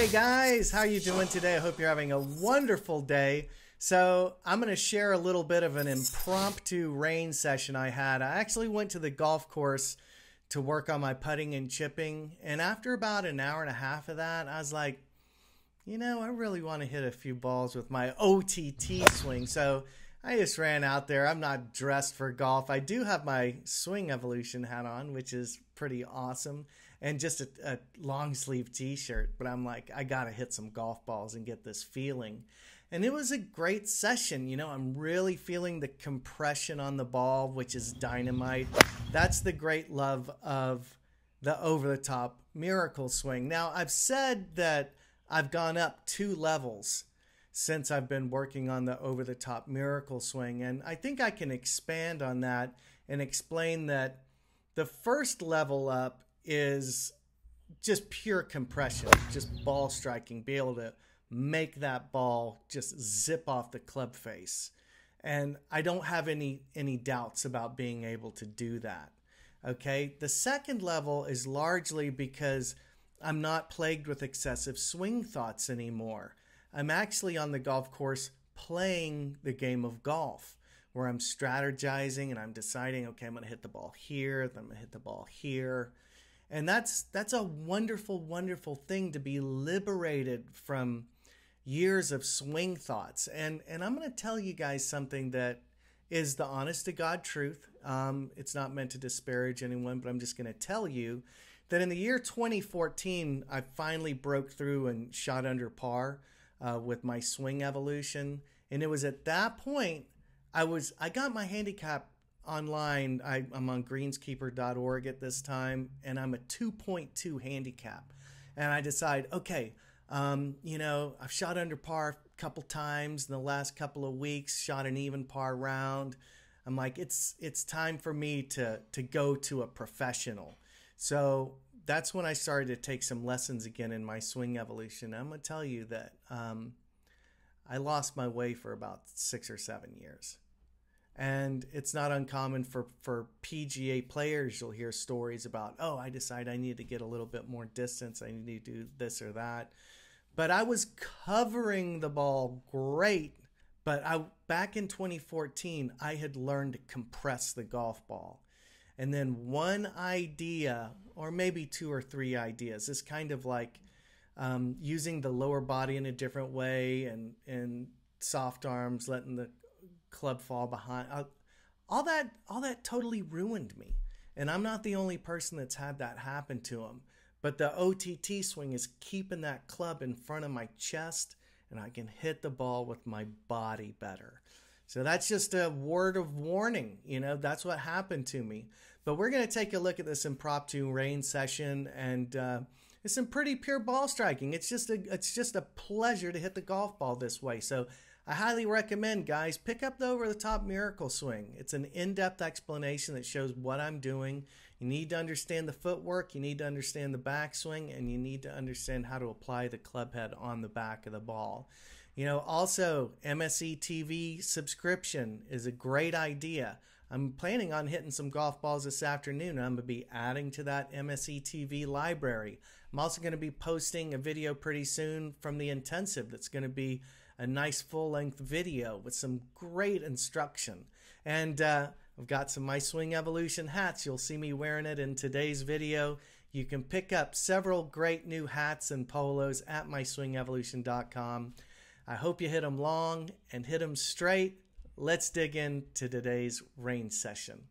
Hey guys, how you doing today? I hope you're having a wonderful day. So, I'm going to share a little bit of an impromptu range session I had. I actually went to the golf course to work on my putting and chipping, and after about an hour and a half of that, I was like, you know, I really want to hit a few balls with my OTT swing. So, I just ran out there. I'm not dressed for golf. I do have my Swing Evolution hat on, which is pretty awesome, and just a, a long sleeve t shirt. But I'm like, I got to hit some golf balls and get this feeling. And it was a great session. You know, I'm really feeling the compression on the ball, which is dynamite. That's the great love of the over the top miracle swing. Now, I've said that I've gone up two levels since I've been working on the over the top miracle swing. And I think I can expand on that and explain that the first level up is just pure compression, just ball striking, be able to make that ball just zip off the club face. And I don't have any any doubts about being able to do that. Okay? The second level is largely because I'm not plagued with excessive swing thoughts anymore. I'm actually on the golf course playing the game of golf where I'm strategizing and I'm deciding, okay, I'm going to hit the ball here, then I'm going to hit the ball here. And that's that's a wonderful wonderful thing to be liberated from years of swing thoughts. And and I'm going to tell you guys something that is the honest to God truth. Um, it's not meant to disparage anyone, but I'm just going to tell you that in the year 2014, I finally broke through and shot under par uh, with my swing evolution. And it was at that point I was I got my handicap online. I, I'm on greenskeeper.org at this time, and I'm a 2.2 handicap. And I decide, okay, um, you know, I've shot under par a couple times in the last couple of weeks, shot an even par round. I'm like, it's it's time for me to to go to a professional. So that's when I started to take some lessons again in my swing evolution. I'm gonna tell you that um, I lost my way for about six or seven years. And it's not uncommon for, for PGA players. You'll hear stories about, oh, I decide I need to get a little bit more distance. I need to do this or that. But I was covering the ball great. But I back in 2014, I had learned to compress the golf ball. And then one idea, or maybe two or three ideas, is kind of like um, using the lower body in a different way and, and soft arms, letting the club fall behind. Uh, all that all that totally ruined me. And I'm not the only person that's had that happen to him. But the OTT swing is keeping that club in front of my chest and I can hit the ball with my body better. So that's just a word of warning. You know, that's what happened to me. But we're going to take a look at this impromptu range session and uh, it's some pretty pure ball striking. It's just a it's just a pleasure to hit the golf ball this way. So I highly recommend, guys, pick up the Over the Top Miracle Swing. It's an in depth explanation that shows what I'm doing. You need to understand the footwork, you need to understand the backswing, and you need to understand how to apply the club head on the back of the ball. You know, also, MSE TV subscription is a great idea. I'm planning on hitting some golf balls this afternoon. I'm going to be adding to that MSE TV library. I'm also going to be posting a video pretty soon from the intensive that's going to be a nice full length video with some great instruction. And uh, I've got some My Swing Evolution hats. You'll see me wearing it in today's video. You can pick up several great new hats and polos at myswingevolution.com. I hope you hit them long and hit them straight. Let's dig into today's range session.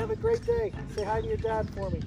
Have a great day. Say hi to your dad for me.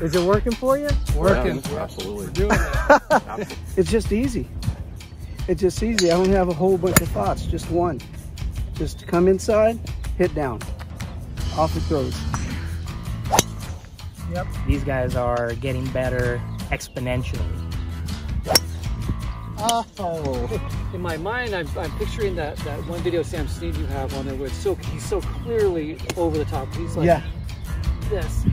Is it working for you? It's Working. Yeah, absolutely. We're doing it. it's just easy. It's just easy. I don't have a whole bunch of thoughts, just one. Just come inside, hit down. Off it goes. Yep. These guys are getting better exponentially. Oh. In my mind, I'm, I'm picturing that, that one video Sam Snead you have on there where it's so he's so clearly over the top. He's like yeah. this.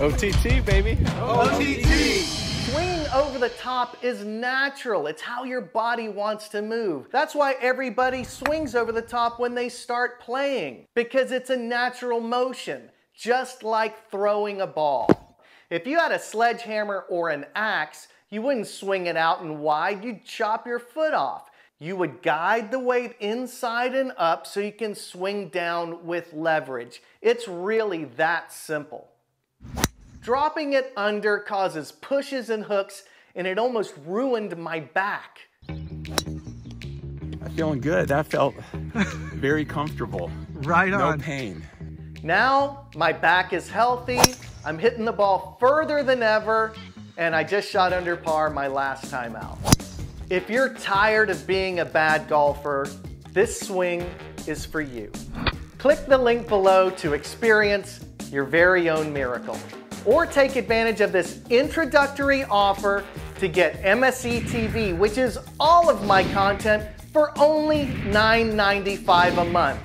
OTT, baby. OTT Swinging over the top is natural. It's how your body wants to move. That's why everybody swings over the top when they start playing, because it's a natural motion, just like throwing a ball. If you had a sledgehammer or an axe, you wouldn't swing it out and wide, you'd chop your foot off. You would guide the weight inside and up so you can swing down with leverage. It's really that simple. Dropping it under causes pushes and hooks, and it almost ruined my back. I'm feeling good. That felt very comfortable. Right on. No pain. Now my back is healthy, I'm hitting the ball further than ever, and I just shot under par my last time out. If you're tired of being a bad golfer, this swing is for you. Click the link below to experience your very own miracle. Or take advantage of this introductory offer to get MSE TV, which is all of my content, for only $9.95 a month.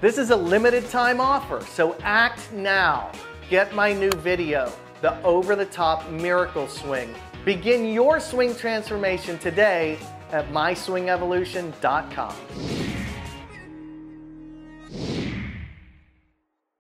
This is a limited time offer, so act now. Get my new video, the over the top miracle swing. Begin your swing transformation today at myswingevolution.com.